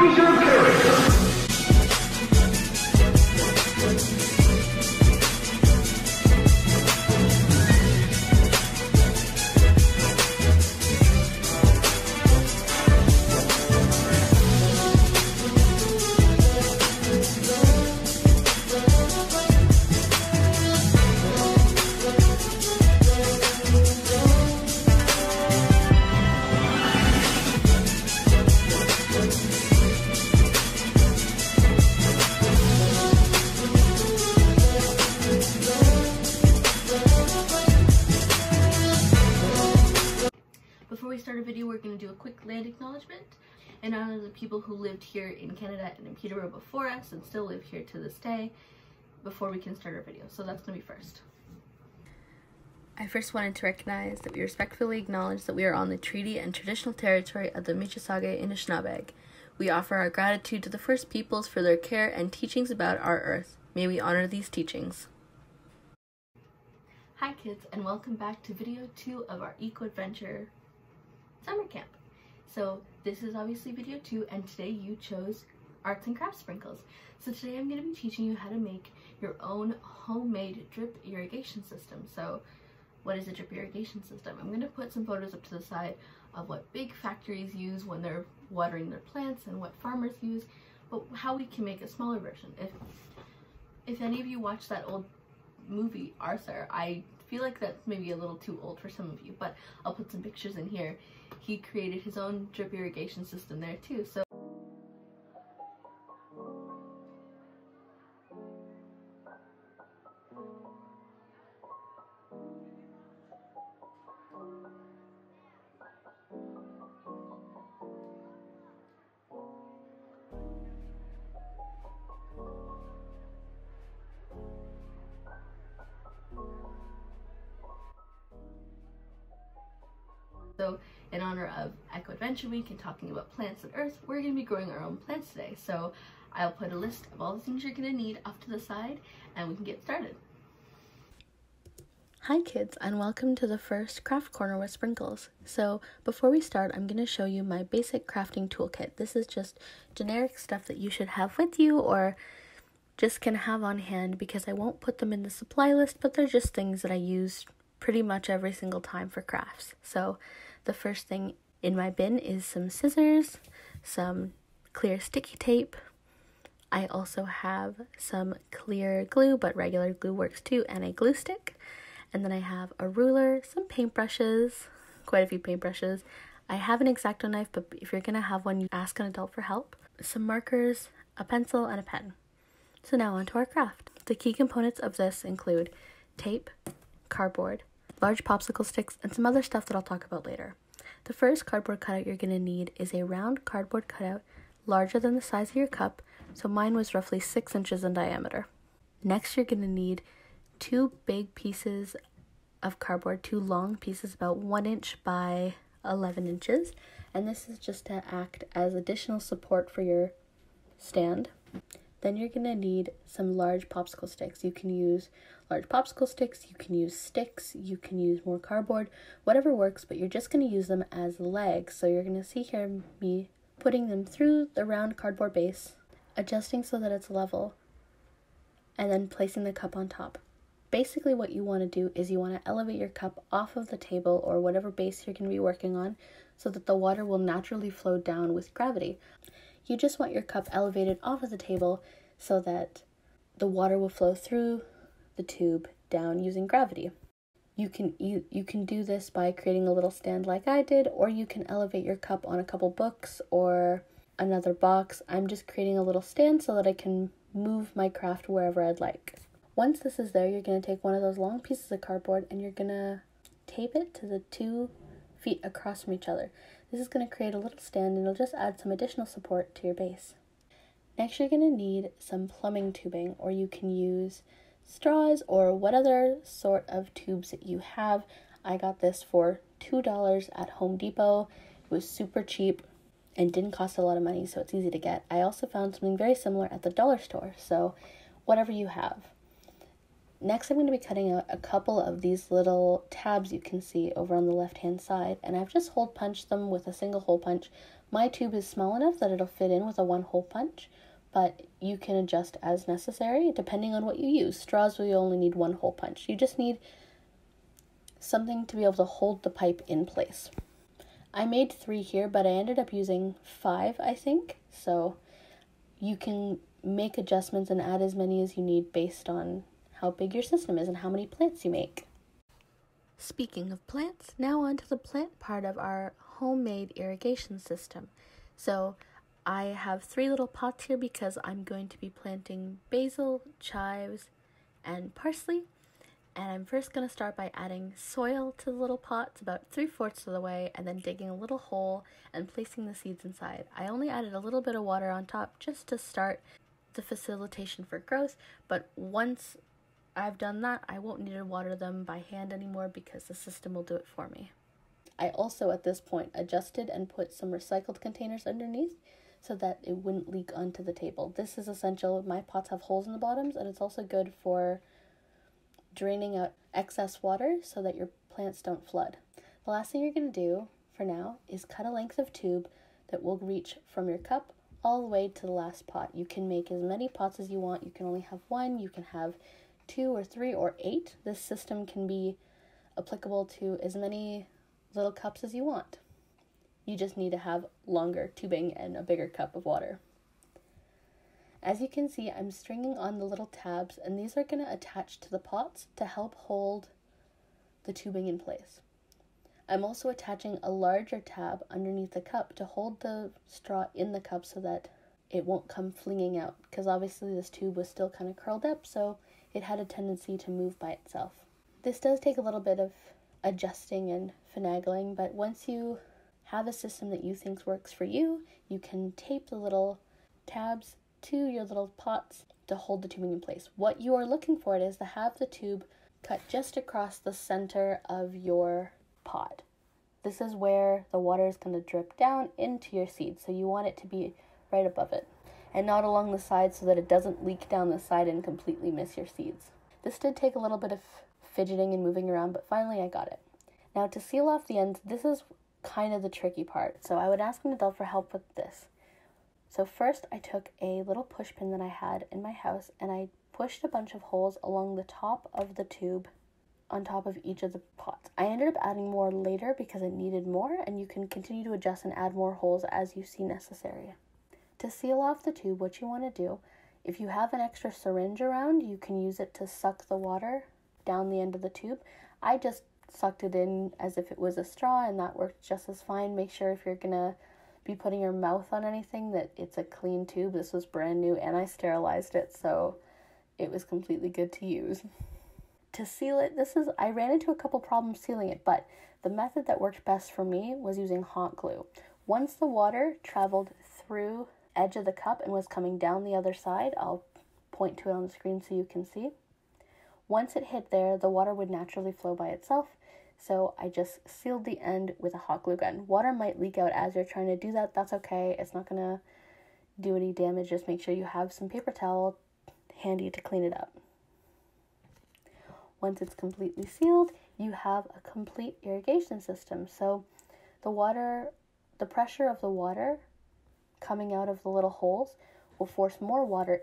Choose your character. Video, we're going to do a quick land acknowledgement in honor of the people who lived here in Canada and in Peterborough before us and still live here to this day before we can start our video. So that's going to be first. I first wanted to recognize that we respectfully acknowledge that we are on the treaty and traditional territory of the Mississauga Anishinaabe. We offer our gratitude to the First Peoples for their care and teachings about our earth. May we honor these teachings. Hi kids and welcome back to video 2 of our Eco Adventure summer camp. So this is obviously video 2 and today you chose arts and crafts sprinkles. So today I'm going to be teaching you how to make your own homemade drip irrigation system. So what is a drip irrigation system? I'm going to put some photos up to the side of what big factories use when they're watering their plants and what farmers use, but how we can make a smaller version. If if any of you watch that old movie Arthur, I feel like that's maybe a little too old for some of you, but I'll put some pictures in here. He created his own drip irrigation system there too. So In honor of Eco Adventure Week and talking about plants and earth, we're going to be growing our own plants today. So I'll put a list of all the things you're going to need off to the side and we can get started. Hi kids and welcome to the first craft corner with sprinkles. So before we start I'm going to show you my basic crafting toolkit. This is just generic stuff that you should have with you or just can have on hand because I won't put them in the supply list but they're just things that I use pretty much every single time for crafts. So the first thing in my bin is some scissors, some clear sticky tape. I also have some clear glue, but regular glue works too, and a glue stick. And then I have a ruler, some paintbrushes, quite a few paintbrushes. I have an X-Acto knife, but if you're gonna have one, you ask an adult for help. Some markers, a pencil, and a pen. So now on to our craft. The key components of this include tape, cardboard, large popsicle sticks, and some other stuff that I'll talk about later. The first cardboard cutout you're going to need is a round cardboard cutout larger than the size of your cup, so mine was roughly 6 inches in diameter. Next, you're going to need two big pieces of cardboard, two long pieces about 1 inch by 11 inches, and this is just to act as additional support for your stand. Then you're going to need some large popsicle sticks. You can use large popsicle sticks, you can use sticks, you can use more cardboard, whatever works, but you're just going to use them as legs. So you're going to see here me putting them through the round cardboard base, adjusting so that it's level, and then placing the cup on top. Basically what you want to do is you want to elevate your cup off of the table or whatever base you're going to be working on so that the water will naturally flow down with gravity. You just want your cup elevated off of the table so that the water will flow through the tube down using gravity. You can you, you can do this by creating a little stand like I did or you can elevate your cup on a couple books or another box. I'm just creating a little stand so that I can move my craft wherever I'd like. Once this is there, you're going to take one of those long pieces of cardboard and you're going to tape it to the two feet across from each other. This is going to create a little stand and it'll just add some additional support to your base. Next, you're going to need some plumbing tubing, or you can use straws or what other sort of tubes that you have. I got this for $2 at Home Depot. It was super cheap and didn't cost a lot of money, so it's easy to get. I also found something very similar at the dollar store, so whatever you have. Next, I'm going to be cutting out a couple of these little tabs you can see over on the left hand side, and I've just hole punched them with a single hole punch. My tube is small enough that it'll fit in with a one hole punch, but you can adjust as necessary depending on what you use. Straws will only need one hole punch. You just need something to be able to hold the pipe in place. I made three here, but I ended up using five, I think. So you can make adjustments and add as many as you need based on how big your system is and how many plants you make. Speaking of plants, now on to the plant part of our homemade irrigation system. So I have three little pots here because I'm going to be planting basil, chives, and parsley. And I'm first going to start by adding soil to the little pots about three fourths of the way and then digging a little hole and placing the seeds inside. I only added a little bit of water on top just to start the facilitation for growth, but once I've done that, I won't need to water them by hand anymore because the system will do it for me. I also at this point adjusted and put some recycled containers underneath so that it wouldn't leak onto the table. This is essential. My pots have holes in the bottoms and it's also good for draining out excess water so that your plants don't flood. The last thing you're going to do for now is cut a length of tube that will reach from your cup all the way to the last pot. You can make as many pots as you want. You can only have one, you can have two or three or eight. This system can be applicable to as many little cups as you want. You just need to have longer tubing and a bigger cup of water. As you can see, I'm stringing on the little tabs and these are going to attach to the pots to help hold the tubing in place. I'm also attaching a larger tab underneath the cup to hold the straw in the cup so that it won't come flinging out because obviously this tube was still kind of curled up so it had a tendency to move by itself. This does take a little bit of adjusting and finagling, but once you have a system that you think works for you, you can tape the little tabs to your little pots to hold the tubing in place. What you are looking for is to have the tube cut just across the center of your pot. This is where the water is going to drip down into your seed, so you want it to be right above it and not along the side so that it doesn't leak down the side and completely miss your seeds. This did take a little bit of fidgeting and moving around, but finally I got it. Now to seal off the ends, this is kind of the tricky part, so I would ask an adult for help with this. So first I took a little push pin that I had in my house and I pushed a bunch of holes along the top of the tube on top of each of the pots. I ended up adding more later because it needed more and you can continue to adjust and add more holes as you see necessary. To seal off the tube, what you want to do, if you have an extra syringe around, you can use it to suck the water down the end of the tube. I just sucked it in as if it was a straw and that worked just as fine. Make sure if you're to be putting your mouth on anything that it's a clean tube. This was brand new and I sterilized it, so it was completely good to use. to seal it, this is I ran into a couple problems sealing it, but the method that worked best for me was using hot glue. Once the water traveled through edge of the cup and was coming down the other side. I'll point to it on the screen so you can see. Once it hit there, the water would naturally flow by itself. So I just sealed the end with a hot glue gun. Water might leak out as you're trying to do that. That's okay. It's not going to do any damage. Just make sure you have some paper towel handy to clean it up. Once it's completely sealed, you have a complete irrigation system. So the water, the pressure of the water coming out of the little holes will force more water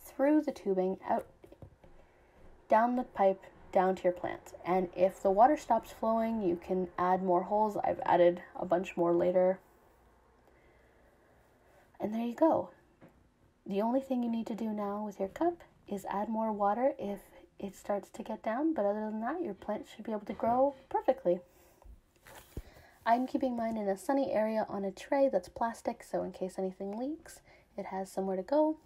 through the tubing out down the pipe down to your plant. And if the water stops flowing, you can add more holes. I've added a bunch more later. And there you go. The only thing you need to do now with your cup is add more water if it starts to get down, but other than that, your plant should be able to grow perfectly. I'm keeping mine in a sunny area on a tray that's plastic, so in case anything leaks, it has somewhere to go.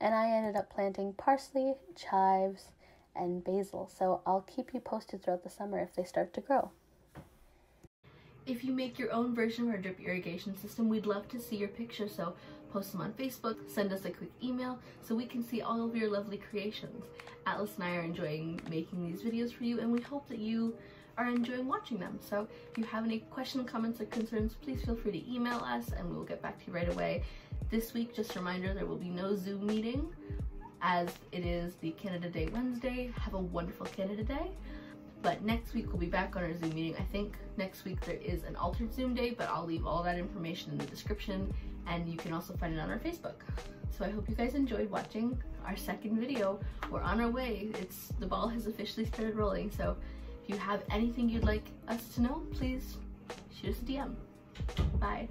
And I ended up planting parsley, chives, and basil, so I'll keep you posted throughout the summer if they start to grow. If you make your own version of our drip irrigation system, we'd love to see your picture, so post them on Facebook, send us a quick email so we can see all of your lovely creations. Atlas and I are enjoying making these videos for you and we hope that you are enjoying watching them. So if you have any questions, comments, or concerns, please feel free to email us and we will get back to you right away. This week, just a reminder, there will be no Zoom meeting as it is the Canada Day Wednesday. Have a wonderful Canada Day. But next week we'll be back on our Zoom meeting. I think next week there is an altered Zoom day, but I'll leave all that information in the description and you can also find it on our Facebook. So I hope you guys enjoyed watching our second video. We're on our way. It's The ball has officially started rolling. So if you have anything you'd like us to know, please shoot us a DM. Bye.